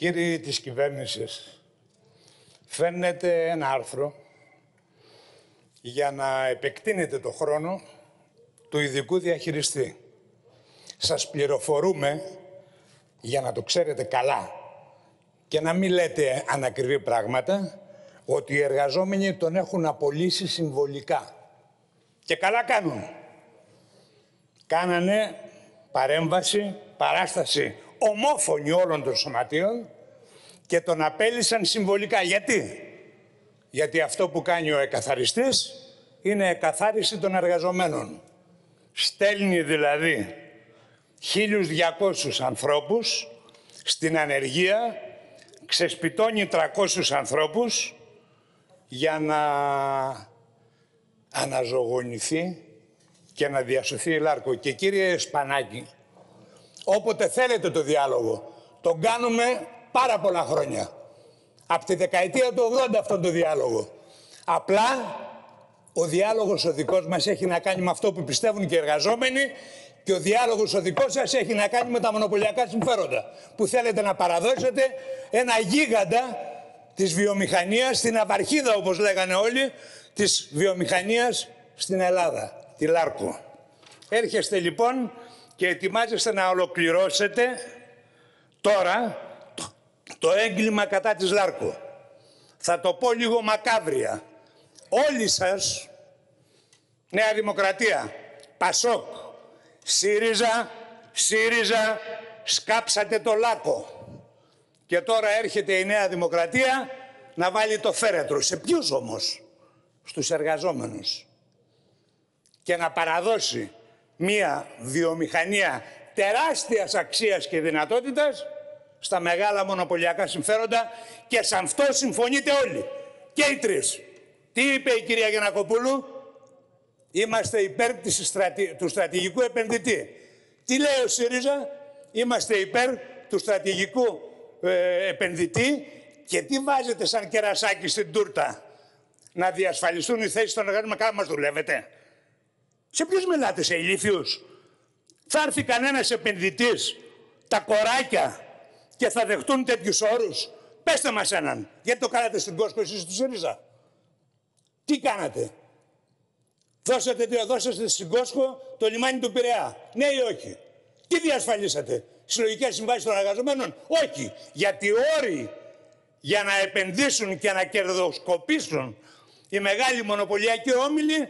Κύριοι της κυβέρνησης, φαίνεται ένα άρθρο για να επεκτείνετε το χρόνο του ειδικού διαχειριστή. Σας πληροφορούμε, για να το ξέρετε καλά και να μην λέτε ανακριβή πράγματα, ότι οι εργαζόμενοι τον έχουν απολύσει συμβολικά. Και καλά κάνουν. Κάνανε παρέμβαση, παράσταση ομόφωνη όλων των σωματείων και τον απέλησαν συμβολικά. Γιατί; Γιατί αυτό που κάνει ο εκαθαριστής είναι εκαθάριση των εργαζομένων. Στέλνει δηλαδή 1.200 ανθρώπους στην ανεργία, ξεσπιτώνει 300 ανθρώπους για να αναζωογονηθεί και να διασωθεί η Λάρκο. Και κύριε Σπανάκη, όποτε θέλετε το διάλογο, τον κάνουμε πάρα πολλά χρόνια. Από τη δεκαετία του 80 αυτόν το διάλογο. Απλά ο διάλογος ο δικός μας έχει να κάνει με αυτό που πιστεύουν και οι εργαζόμενοι και ο διάλογος ο δικός σας έχει να κάνει με τα μονοπωλιακά συμφέροντα που θέλετε να παραδώσετε ένα γίγαντα της βιομηχανίας, την απαρχίδα όπως λέγανε όλοι, της βιομηχανίας στην Ελλάδα, τη Λάρκο. Έρχεστε λοιπόν και ετοιμάζεστε να ολοκληρώσετε τώρα το, το έγκλημα κατά της Λάρκο. Θα το πω λίγο μακάβρια. Όλοι σας, Νέα Δημοκρατία, Πασόκ, ΣΥΡΙΖΑ, ΣΥΡΙΖΑ, σκάψατε το λάκκο. Και τώρα έρχεται η Νέα Δημοκρατία να βάλει το φέρετρο. Σε ποιους όμως; Στους εργαζόμενους. Και να παραδώσει μία βιομηχανία τεράστιας αξίας και δυνατότητας στα μεγάλα μονοπωλιακά συμφέροντα και σε αυτό συμφωνείτε όλοι. Και οι τρεις. Τι είπε η κυρία Γεννακοπούλου; Είμαστε υπέρ του στρατηγικού επενδυτή. Τι λέει ο ΣΥΡΙΖΑ; Είμαστε υπέρ του στρατηγικού ε, επενδυτή και τι βάζετε σαν κερασάκι στην τούρτα; Να διασφαλιστούν οι θέσεις των εργαζομένων. Κάνα μας δουλεύετε. Σε ποιους μιλάτε, σε ηλίθιους. Θα έρθει κανένας επενδυτής, τα κοράκια και θα δεχτούν τέτοιους όρους; Πέστε μας έναν. Γιατί το κάνατε στην Κόσκο εσείς του ΣΥΡΙΖΑ; Τι κάνατε; Δώσατε, δώσατε στην Κόσκο το λιμάνι του Πειραιά. Ναι ή όχι; Τι διασφαλίσατε; Συλλογικέ συμβάσεις των εργαζομένων; Όχι. Γιατί οι όροι για να επενδύσουν και να κερδοσκοπήσουν οι μεγάλοι μονοπωλιακοί όμιλοι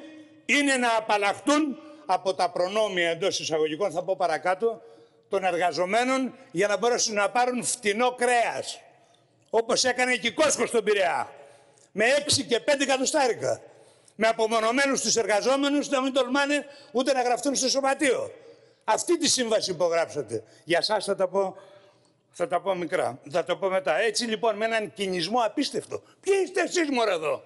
είναι να απαλλαχτούν από τα προνόμια εντός εισαγωγικών, θα πω παρακάτω, των εργαζομένων για να μπορέσουν να πάρουν φτηνό κρέας. Όπως έκανε και η Κόσκος στον Πειραιά. Με 6 και 5 εκατοστάρικα. Με απομονωμένους τους εργαζόμενους να μην τολμάνε ούτε να γραφτούν στο σωματείο. Αυτή τη σύμβαση υπογράψατε. Για σας θα τα πω, θα τα πω μικρά. Θα τα πω μετά. Έτσι λοιπόν με έναν κινησμό απίστευτο. Ποιοι είστε εσείς μωρέ εδώ;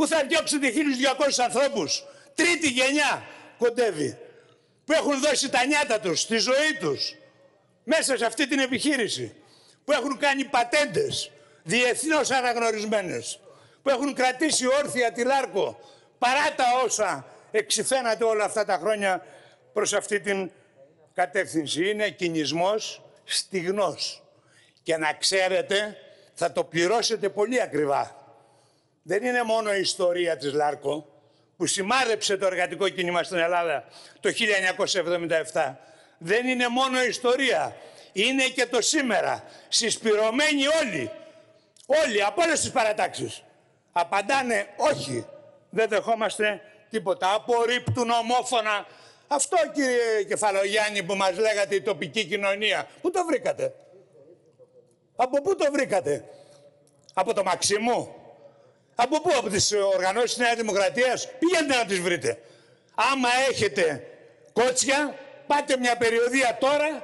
Που θα διώξετε 1.200 ανθρώπους. Τρίτη γενιά κοντεύει. Που έχουν δώσει τα νιάτα τους, τη ζωή τους. Μέσα σε αυτή την επιχείρηση. Που έχουν κάνει πατέντες. Διεθνώς αναγνωρισμένες. Που έχουν κρατήσει όρθια τη Λάρκο. Παρά τα όσα εξηφαίνατε όλα αυτά τα χρόνια προς αυτή την κατεύθυνση. Είναι κινησμός στιγνός. Και να ξέρετε, θα το πληρώσετε πολύ ακριβά. Δεν είναι μόνο η ιστορία της Λάρκο, που σημάδεψε το εργατικό κίνημα στην Ελλάδα το 1977. Δεν είναι μόνο η ιστορία, είναι και το σήμερα. Συσπηρωμένοι όλοι, όλοι από όλες τις παρατάξεις. Απαντάνε όχι, δεν δεχόμαστε τίποτα. Απορρίπτουν ομόφωνα αυτό κύριε Κεφαλογιάννη που μας λέγατε η τοπική κοινωνία. Πού το βρήκατε; Από πού το βρήκατε; Από το Μαξιμού. Από πού, από τις οργανώσεις της Νέας Δημοκρατίας; Πηγαίνετε να τις βρείτε. Άμα έχετε κότσια, πάτε μια περιοδία τώρα.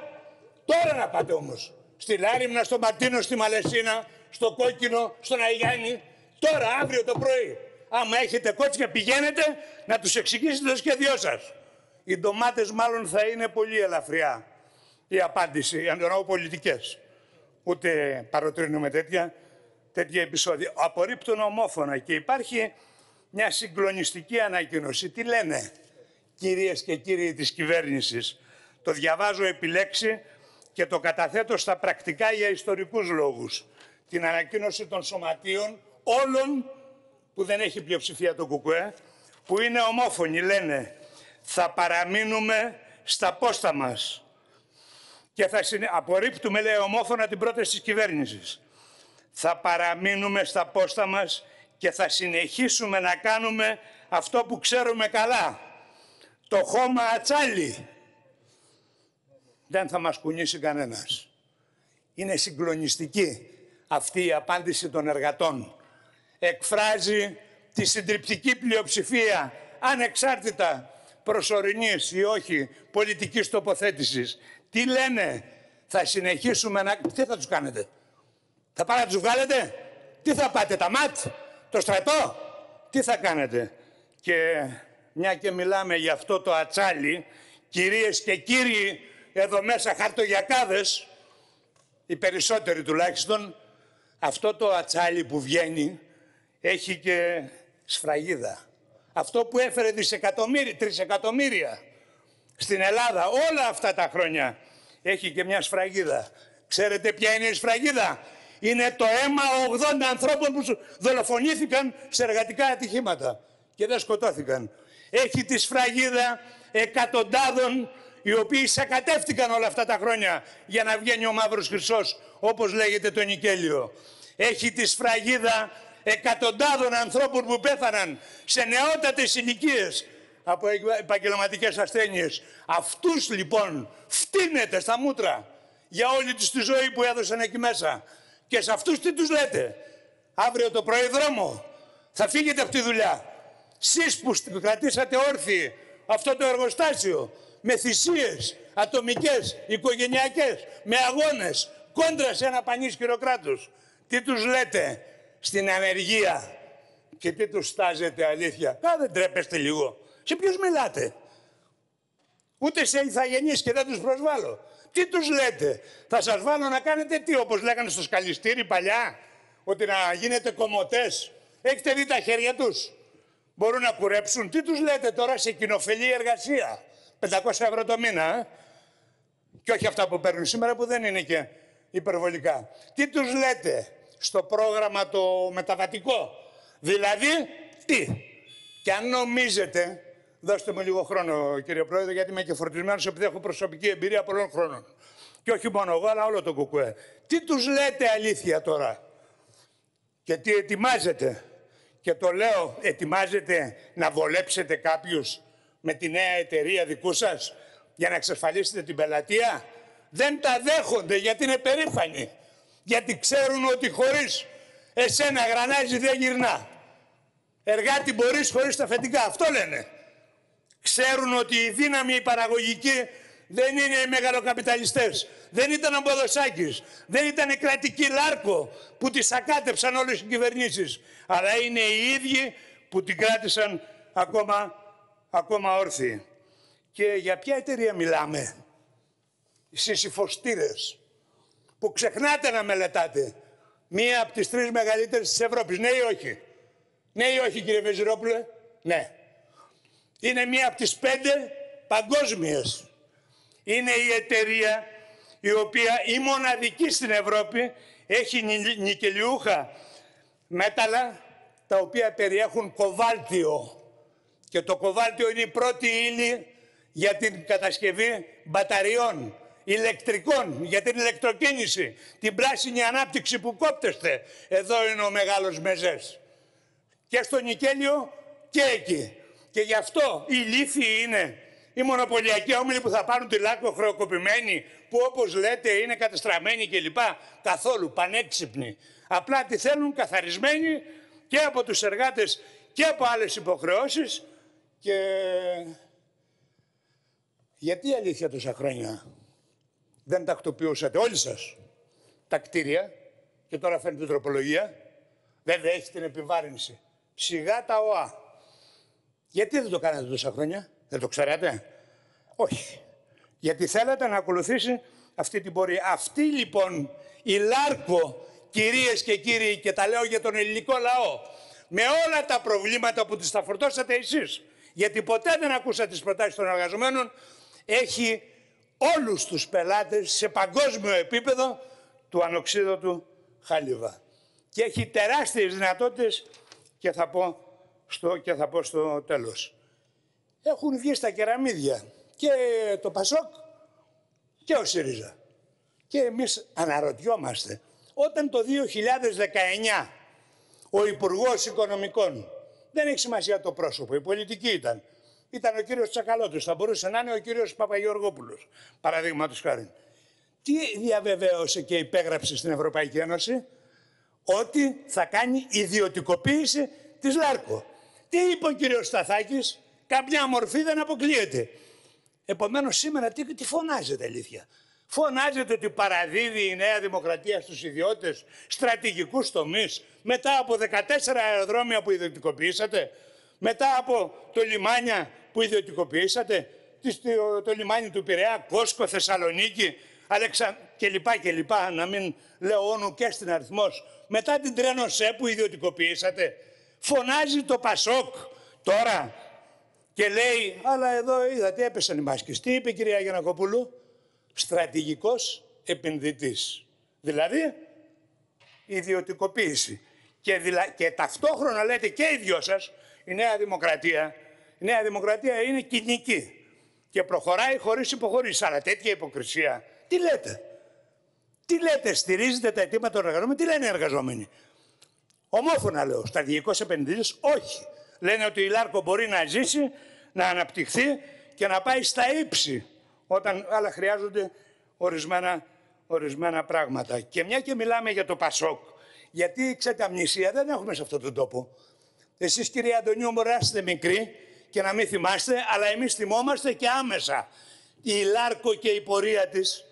Τώρα να πάτε όμως. Στη Λάριμνα, στο Μαρτίνο, στη Μαλεσίνα, στο Κόκκινο, στον Αγιάννη. Τώρα, αύριο το πρωί. Άμα έχετε κότσια, πηγαίνετε να τους εξηγήσετε το σχέδιό σας. Οι ντομάτες μάλλον θα είναι πολύ ελαφριά η απάντηση, αν εννοώ πολιτικές. Ούτε παροτρύνουμε τέτοια, τέτοια επεισόδια. Απορρίπτουν ομόφωνα και υπάρχει μια συγκλονιστική ανακοίνωση. Τι λένε κυρίες και κύριοι της κυβέρνησης; Το διαβάζω επιλέξει και το καταθέτω στα πρακτικά για ιστορικούς λόγους. Την ανακοίνωση των σωματείων όλων που δεν έχει πλειοψηφία το ΚΚΕ, που είναι ομόφωνοι, λένε θα παραμείνουμε στα πόστα μας και θα συνε... απορρίπτουμε, λέει, ομόφωνα την πρόταση της κυβέρνησης. Θα παραμείνουμε στα πόστα μας και θα συνεχίσουμε να κάνουμε αυτό που ξέρουμε καλά. Το χώμα ατσάλι. Δεν θα μας κουνήσει κανένας. Είναι συγκλονιστική αυτή η απάντηση των εργατών. Εκφράζει τη συντριπτική πλειοψηφία, ανεξάρτητα προσωρινής ή όχι πολιτικής τοποθέτησης. Τι λένε, θα συνεχίσουμε να... Τι θα τους κάνετε, θα πάτε να τους βγάλετε, τι θα πάτε, τα ΜΑΤ, το στρατό, τι θα κάνετε; Και μια και μιλάμε για αυτό το ατσάλι, κυρίες και κύριοι, εδώ μέσα χαρτογιακάδες, οι περισσότεροι τουλάχιστον, αυτό το ατσάλι που βγαίνει έχει και σφραγίδα. Αυτό που έφερε δισεκατομμύρια, τρισεκατομμύρια στην Ελλάδα όλα αυτά τα χρόνια έχει και μια σφραγίδα. Ξέρετε ποια είναι η σφραγίδα; Είναι το αίμα 80 ανθρώπων που δολοφονήθηκαν σε εργατικά ατυχήματα και δεν σκοτώθηκαν. Έχει τη σφραγίδα εκατοντάδων οι οποίοι σακατεύτηκαν όλα αυτά τα χρόνια για να βγαίνει ο μαύρος χρυσός όπως λέγεται το νικέλιο. Έχει τη σφραγίδα εκατοντάδων ανθρώπων που πέθαναν σε νεότατες ηλικίες από επαγγελματικές ασθένειες. Αυτούς λοιπόν φτύνετε στα μούτρα για όλη τους τη ζωή που έδωσαν εκεί μέσα. Και σε αυτούς τι τους λέτε; Αύριο το πρωί δρόμο θα φύγετε από τη δουλειά. Σεις που κρατήσατε όρθιοι αυτό το εργοστάσιο με θυσίες ατομικές, οικογενειακές, με αγώνες, κόντρα σε ένα πανίσχυρο κράτος. Τι τους λέτε στην ανεργία και τι τους στάζετε αλήθεια; Κα δεν τρέπεστε λίγο. Σε ποιους μιλάτε; Ούτε σε ηθαγενείς και δεν τους προσβάλλω. Τι τους λέτε; Θα σας βάλω να κάνετε τι όπως λέγανε στο σκαλιστήρι παλιά. Ότι να γίνετε κομμωτές. Έχετε δει τα χέρια τους; Μπορούν να κουρέψουν; Τι τους λέτε τώρα σε κοινοφελή εργασία; 500 ευρώ το μήνα. Ε; Και όχι αυτά που παίρνουν σήμερα που δεν είναι και υπερβολικά. Τι τους λέτε στο πρόγραμμα το μεταβατικό; Δηλαδή, τι; Και αν νομίζετε, δώστε μου λίγο χρόνο κύριε Πρόεδρε, γιατί είμαι και φορτισμένος επειδή έχω προσωπική εμπειρία πολλών χρόνων. Και όχι μόνο εγώ, αλλά όλο το κουκουέ. Τι τους λέτε αλήθεια τώρα; Και τι ετοιμάζετε; Και το λέω, ετοιμάζετε να βολέψετε κάποιους με τη νέα εταιρεία δικού σας για να εξασφαλίσετε την πελατεία; Δεν τα δέχονται γιατί είναι περήφανοι γιατί ξέρουν ότι χωρίς εσένα γρανάζι δεν γυρνά. Εργάτη μπορείς χωρίς τα αφεντικά. Αυτό λένε. Ξέρουν ότι η δύναμη η παραγωγική δεν είναι οι μεγαλοκαπιταλιστές. Δεν ήταν ο Μποδοσάκης. Δεν ήταν η κρατική Λάρκο που τη σακάτεψαν όλες οι κυβερνήσεις. Αλλά είναι οι ίδιοι που την κράτησαν ακόμα, ακόμα όρθιοι. Και για ποια εταιρεία μιλάμε; Στις υφοστήρες που ξεχνάτε να μελετάτε. Μία από τις τρεις μεγαλύτερες της Ευρώπης. Ναι ή όχι; Ναι ή όχι κύριε Βεζιρόπουλε; Ναι. Είναι μία από τις πέντε παγκόσμιες. Είναι η εταιρεία η οποία η μοναδική στην Ευρώπη έχει νικελιούχα μέταλλα τα οποία περιέχουν κοβάλτιο. Και το κοβάλτιο είναι η πρώτη ύλη για την κατασκευή μπαταριών ηλεκτρικών, για την ηλεκτροκίνηση, την πράσινη ανάπτυξη που κόπτεστε. Εδώ είναι ο μεγάλος μεζές. Και στο Νικέλιο και εκεί. Και γι' αυτό οι λύθοι είναι οι μονοπωλιακοί όμιλοι που θα πάρουν τη λάκκο χρεοκοπημένοι, που όπως λέτε είναι κατεστραμμένοι κλπ. Καθόλου πανέξυπνοι. Απλά τη θέλουν καθαρισμένοι και από τους εργάτες και από άλλες υποχρεώσεις και... Γιατί αλήθεια τόσα χρόνια δεν τακτοποιούσατε όλοι σας; Τα κτίρια και τώρα φαίνεται η τροπολογία. Βέβαια έχει την επιβάρυνση. Σιγά τα ΟΑ. Γιατί δεν το κάνατε τόσα χρόνια, δεν το ξέρετε. Όχι. Γιατί θέλατε να ακολουθήσει αυτή την πορεία. Αυτή λοιπόν η Λάρκο, κυρίες και κύριοι, και τα λέω για τον ελληνικό λαό, με όλα τα προβλήματα που τις τα φορτώσατε εσείς, γιατί ποτέ δεν ακούσατε τις προτάσεις των εργαζομένων, έχει όλους τους πελάτες σε παγκόσμιο επίπεδο του ανοξίδωτου χάλιβα. Και έχει τεράστιες δυνατότητες και θα πω στο, και θα πω στο τέλος. Έχουν βγει στα κεραμίδια και το Πασόκ και ο ΣΥΡΙΖΑ. Και εμείς αναρωτιόμαστε, όταν το 2019 ο Υπουργός Οικονομικών, δεν έχει σημασία το πρόσωπο, η πολιτική ήταν, ήταν ο κύριος Τσακαλώτης, θα μπορούσε να είναι ο κύριος Παπαγεωργόπουλος, παραδείγματος χάρη. Τι διαβεβαίωσε και υπέγραψε στην Ευρωπαϊκή Ένωση, ότι θα κάνει ιδιωτικοποίηση της ΛΑΡΚΟ. Τι είπε ο κύριος Σταθάκης, καμιά μορφή δεν αποκλείεται. Επομένως σήμερα τι, τι φωνάζετε αλήθεια; Φωνάζετε ότι παραδίδει η Νέα Δημοκρατία στους ιδιώτες στρατηγικούς τομείς μετά από 14 αεροδρόμια που ιδιωτικοποιήσατε, μετά από το λιμάνια που ιδιωτικοποιήσατε, το λιμάνι του Πειραιά, Κόσκο, Θεσσαλονίκη, Αλεξα... και λοιπά και λοιπά, να μην λέω όνου και στην αριθμός, μετά την Τρένοσέ που ιδιωτικοποιήσατε, φωνάζει το Πασόκ τώρα και λέει, αλλά εδώ είδατε έπεσαν οι μάσκες. Τι είπε η κυρία Γιανακοπούλου, στρατηγικός επενδυτής. Δηλαδή, ιδιωτικοποίηση. Και, δηλα... και ταυτόχρονα λέτε και οι δυο σας, η Νέα Δημοκρατία, η Νέα Δημοκρατία είναι κοινική και προχωράει χωρίς υποχωρήσεις. Αλλά τέτοια υποκρισία, τι λέτε; Τι λέτε, στηρίζετε τα αιτήματα των εργαζομένων, τι λένε οι εργαζόμενοι; Ομόφωνα λέω, στρατηγικός επενδυτής, όχι. Λένε ότι η Λάρκο μπορεί να ζήσει, να αναπτυχθεί και να πάει στα ύψη όταν άλλα χρειάζονται ορισμένα, ορισμένα πράγματα. Και μια και μιλάμε για το Πασόκ, γιατί ξέρετε αμνησία δεν έχουμε σε αυτόν τον τόπο. Εσείς κύριε Αντωνίου μπορεί να είστε μικροί και να μην θυμάστε, αλλά εμείς θυμόμαστε και άμεσα. Η Λάρκο και η πορεία της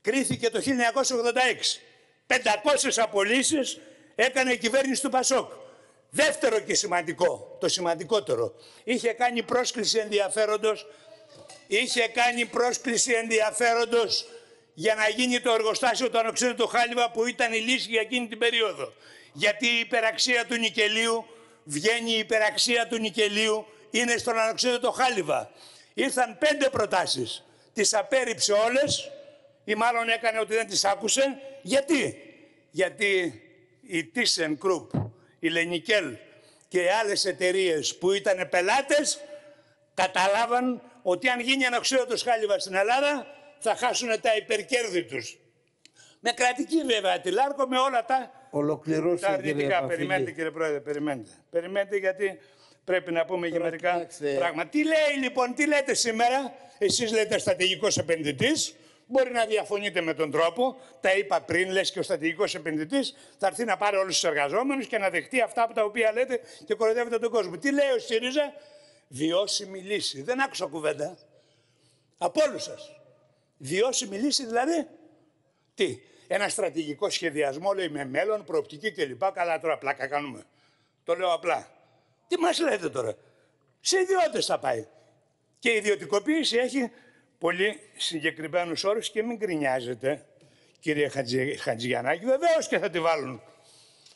κρίθηκε το 1986. 500 απολύσεις έκανε η κυβέρνηση του Πασόκ. Δεύτερο και σημαντικό, το σημαντικότερο, είχε κάνει πρόσκληση ενδιαφέροντος είχε κάνει πρόσκληση ενδιαφέροντος για να γίνει το εργοστάσιο του ανοξίδωτου Χάλιβα που ήταν η λύση για εκείνη την περίοδο. Γιατί η υπεραξία του νικελίου βγαίνει η υπεραξία του νικελίου είναι στον ανοξίδωτο Χάλιβα. Ήρθαν πέντε προτάσεις. Τις απέρριψε όλες ή μάλλον έκανε ότι δεν τις άκουσε. Γιατί; Γιατί η ThyssenKrupp, η Λενικέλ και οι άλλες εταιρείες που ήταν πελάτες καταλάβαν ότι αν γίνει αναξιότος χάλιβα στην Ελλάδα θα χάσουν τα υπερκέρδη τους. Με κρατική βέβαια τη Λάρκο, με όλα τα, Ολοκληρώστε, τα αρνητικά. Περιμένετε κύριε Πρόεδρε, περιμένετε. Περιμένετε γιατί πρέπει να πούμε και μερικά πράγματα. Τι λέει λοιπόν, τι λέτε σήμερα, εσείς λέτε στρατηγικός επενδυτής, Μπορεί να διαφωνείτε με τον τρόπο, τα είπα πριν, λες και ο στρατηγικός επενδυτής θα έρθει να πάρει όλους τους εργαζόμενους και να δεχτεί αυτά από τα οποία λέτε και κοροϊδεύετε τον κόσμο. Τι λέει ο ΣΥΡΙΖΑ, βιώσιμη λύση. Δεν άκουσα κουβέντα. Από όλους σας. Βιώσιμη λύση δηλαδή. Τι. Ένα στρατηγικό σχεδιασμό λέει με μέλλον, προοπτική κλπ. Καλά τώρα πλάκα κάνουμε. Το λέω απλά. Τι μας λέτε τώρα; Σε ιδιώτες θα πάει. Και η ιδιωτικοποίηση έχει πολύ συγκεκριμένους όρους και μην κρινιάζετε, κύριε Χατζη, Χατζηγιαννάκη. Βεβαίως και θα τη βάλουν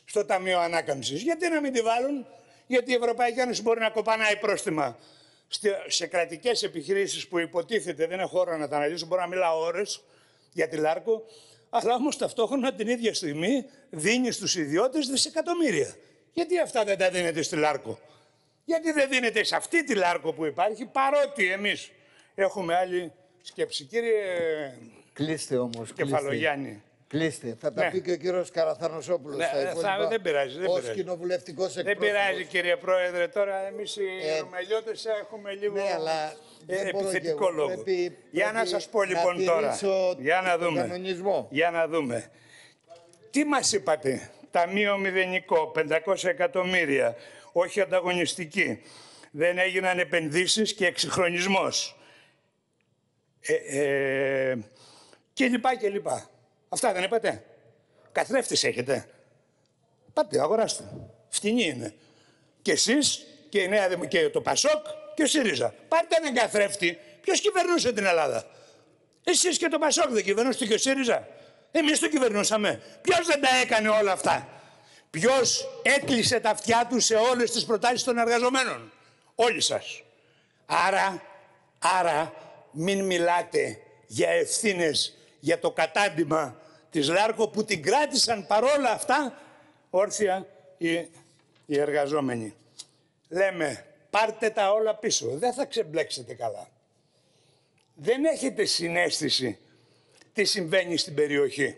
στο Ταμείο Ανάκαμψης. Γιατί να μην τη βάλουν; Γιατί η Ευρωπαϊκή Ένωση μπορεί να κοπανάει πρόστιμα σε κρατικές επιχειρήσεις που υποτίθεται, δεν έχω ώρα να τα αναλύσω, μπορώ να μιλάω ώρες για τη Λάρκο, αλλά όμως ταυτόχρονα την ίδια στιγμή δίνει στους ιδιώτες δισεκατομμύρια. Γιατί αυτά δεν τα δίνετε στη Λάρκο; Γιατί δεν δίνετε σε αυτή τη Λάρκο που υπάρχει, παρότι εμείς έχουμε άλλη σκέψη. Κύριε Κλείστε όμως. Κεφαλογιάννη. Κλείστε. Θα τα ναι. πει και ο κύριος Καραθανοσόπουλος. Ναι, θα, δεν πειράζει. Δεν Ω κοινοβουλευτικός εκπρόσωπο. Δεν πειράζει, κύριε Πρόεδρε. Τώρα εμείς οι ε, Ρωμελιώτε έχουμε λίγο ναι, αλλά ε, επιθετικό λόγο. Πρέπει, Για να σας πω λοιπόν τώρα. Για να δούμε. Κανονισμό. Για να δούμε. Τι μας είπατε, Ταμείο Μηδενικό, 500 εκατομμύρια, όχι ανταγωνιστική. Δεν έγιναν επενδύσεις και εξυγχρονισμός. Ε, ε, και λοιπά και λοιπά. Αυτά δεν είπατε; Καθρέφτης έχετε; Πάτε, αγοράστε. Φτηνή είναι. Και εσείς και, η Νέα, και το Πασόκ και ο ΣΥΡΙΖΑ. Πάρτε έναν καθρέφτη. Ποιος κυβερνούσε την Ελλάδα; Εσείς και το Πασόκ δεν κυβερνούσατε και ο ΣΥΡΙΖΑ; Εμείς το κυβερνούσαμε. Ποιος δεν τα έκανε όλα αυτά; Ποιος έκλεισε τα αυτιά του σε όλες τις προτάσεις των εργαζομένων; Όλοι σας. Άρα, άρα μην μιλάτε για ευθύνες για το κατάντημα της Λάρκο που την κράτησαν παρόλα αυτά όρθια οι, οι εργαζόμενοι. Λέμε πάρτε τα όλα πίσω, δεν θα ξεμπλέξετε καλά. Δεν έχετε συνέστηση τι συμβαίνει στην περιοχή.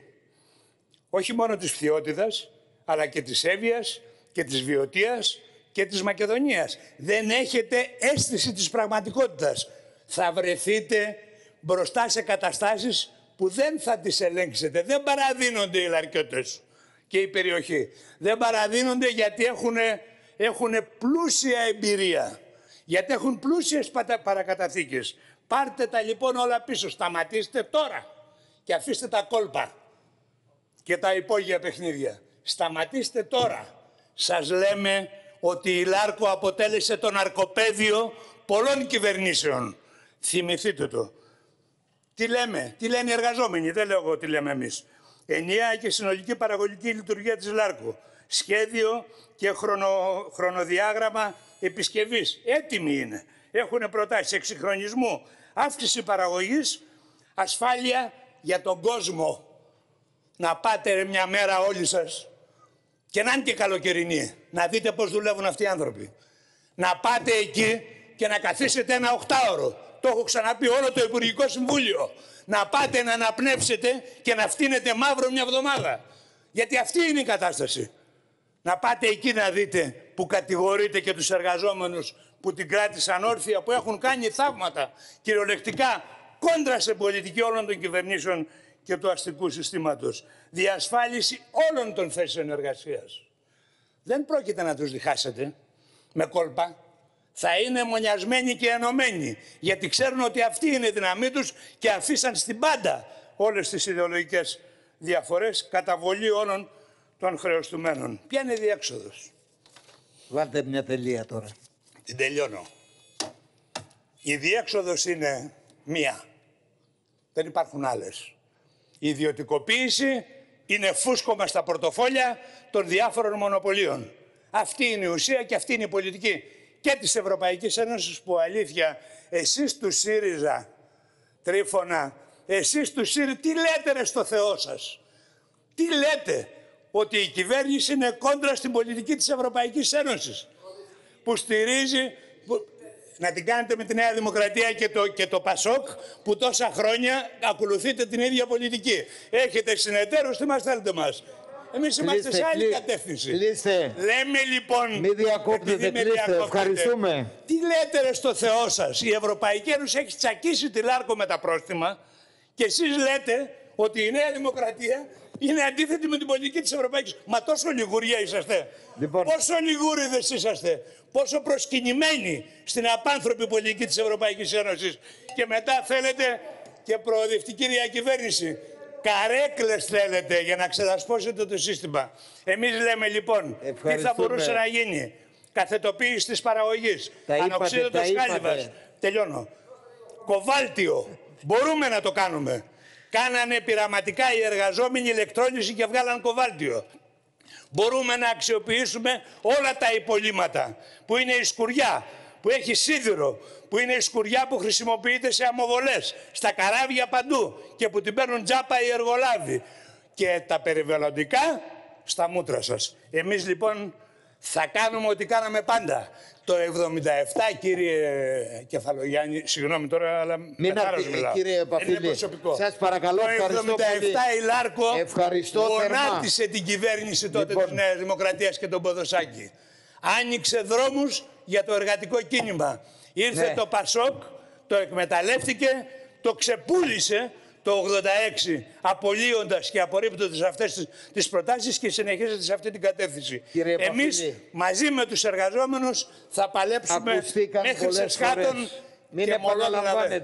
Όχι μόνο της Φθιώτιδας, αλλά και της Εύβοιας και της Βιωτίας και της Μακεδονίας. Δεν έχετε αίσθηση της πραγματικότητας. Θα βρεθείτε μπροστά σε καταστάσεις που δεν θα τις ελέγξετε. Δεν παραδίνονται οι λαρκιώτες και η περιοχή. Δεν παραδίνονται γιατί έχουν, έχουν πλούσια εμπειρία. Γιατί έχουν πλούσιες παρακαταθήκες. Πάρτε τα λοιπόν όλα πίσω. Σταματήστε τώρα και αφήστε τα κόλπα και τα υπόγεια παιχνίδια. Σταματήστε τώρα. Σας λέμε ότι η Λάρκο αποτέλεσε το ναρκοπαίδιο πολλών κυβερνήσεων. Θυμηθείτε το. Τι λέμε, τι λένε οι εργαζόμενοι, δεν λέω εγώ τι λέμε εμείς. Ενιαία και συνολική παραγωγική λειτουργία της Λάρκου. Σχέδιο και χρονο, χρονοδιάγραμμα επισκευής. Έτοιμοι είναι. Έχουν προτάσεις εξυγχρονισμού, αύξηση παραγωγής, ασφάλεια για τον κόσμο. Να πάτε μια μέρα όλοι σας και να είναι και καλοκαιρινή. Να δείτε πώς δουλεύουν αυτοί οι άνθρωποι. Να πάτε εκεί και να καθίσετε ένα οχτάωρο. Το έχω ξαναπεί όλο το Υπουργικό Συμβούλιο. Να πάτε να αναπνεύσετε και να φτύνετε μαύρο μια εβδομάδα. Γιατί αυτή είναι η κατάσταση. Να πάτε εκεί να δείτε που κατηγορείτε και τους εργαζόμενους που την κράτησαν όρθια, που έχουν κάνει θαύματα κυριολεκτικά κόντρα σε πολιτική όλων των κυβερνήσεων και του αστικού συστήματος. Διασφάλιση όλων των θέσεων εργασίας. Δεν πρόκειται να τους διχάσετε με κόλπα. Θα είναι μονιασμένοι και ενωμένοι, γιατί ξέρουν ότι αυτή είναι η δύναμή τους και αφήσαν στην πάντα όλες τις ιδεολογικές διαφορές, καταβολή όλων των χρεωστουμένων. Ποια είναι η διέξοδος; Βάλτε μια τελεία τώρα. Την τελειώνω. Η διέξοδος είναι μία. Δεν υπάρχουν άλλες. Η ιδιωτικοποίηση είναι φούσκωμα στα πορτοφόλια των διάφορων μονοπωλίων. Αυτή είναι η ουσία και αυτή είναι η πολιτική και της Ευρωπαϊκής Ένωσης που αλήθεια εσείς του ΣΥΡΙΖΑ τρίφωνα, εσείς του ΣΥΡΙΖΑ, τι λέτε ρε στο Θεό σας; Τι λέτε ότι η κυβέρνηση είναι κόντρα στην πολιτική της Ευρωπαϊκής Ένωσης που στηρίζει, να την κάνετε με τη Νέα Δημοκρατία και το, και το ΠΑΣΟΚ που τόσα χρόνια ακολουθείτε την ίδια πολιτική. Έχετε συνεταίρους, τι μας θέλετε μας. Εμείς είμαστε σε άλλη κατεύθυνση. Κλείστε. Λέμε λοιπόν. Μην διακόπτετε, κλείστε. Ευχαριστούμε. Τι λέτε ρε στο Θεό σας; Η Ευρωπαϊκή Ένωση έχει τσακίσει τη Λάρκο με τα πρόστιμα και εσείς λέτε ότι η Νέα Δημοκρατία είναι αντίθετη με την πολιτική της Ευρωπαϊκής. Μα τόσο λιγουρία είσαστε. Λοιπόν. Πόσο λιγούριδες είσαστε. Πόσο προσκυνημένοι στην απάνθρωπη πολιτική της Ευρωπαϊκής Ένωσης. Και μετά θέλετε και προοδευτική διακυβέρνηση. Καρέκλες θέλετε για να ξεδασπώσετε το σύστημα. Εμείς λέμε λοιπόν τι θα μπορούσε να γίνει. Καθετοποίηση της παραγωγής. Τα είπατε, Ανοξίδωτος τα είπατε. χάλιβας. Τελειώνω. Κοβάλτιο. Μπορούμε να το κάνουμε. Κάνανε πειραματικά οι εργαζόμενοι ηλεκτρόνηση και βγάλαν κοβάλτιο. Μπορούμε να αξιοποιήσουμε όλα τα υπολείμματα που είναι η σκουριά, που έχει σίδηρο, που είναι η σκουριά που χρησιμοποιείται σε αμοβολές, στα καράβια παντού και που την παίρνουν τζάπα οι εργολάβοι. Και τα περιβαλλοντικά στα μούτρα σας. Εμείς λοιπόν θα κάνουμε ό,τι κάναμε πάντα. Το 77 κύριε Κεφαλογιάννη, συγγνώμη τώρα αλλά Μην με χάρος αρκεί, μιλάω. κύριε Είναι Παφίλη. προσωπικό. Σας παρακαλώ, το 77 ευχαριστώ πολύ. η Λάρκο Ευχαριστώ θερμά. γονάτισε την κυβέρνηση τότε Λοιπόν. της Νέας Δημοκρατίας και τον Ποδοσάκη. Άνοιξε δρόμους για το εργατικό κίνημα. Ήρθε Ναι. το Πασόκ, το εκμεταλλεύτηκε, το ξεπούλησε το 86 απολύοντας και απορρίπτοντας αυτές τις, τις προτάσεις και συνεχίζεται σε αυτή την κατεύθυνση. Κύριε Εμείς Παφίλη. μαζί με τους εργαζόμενους θα παλέψουμε Ακουστήκαν μέχρι πολλές σε σκάτων φορές. Μην και μολόν να επαναλαμβάνετε.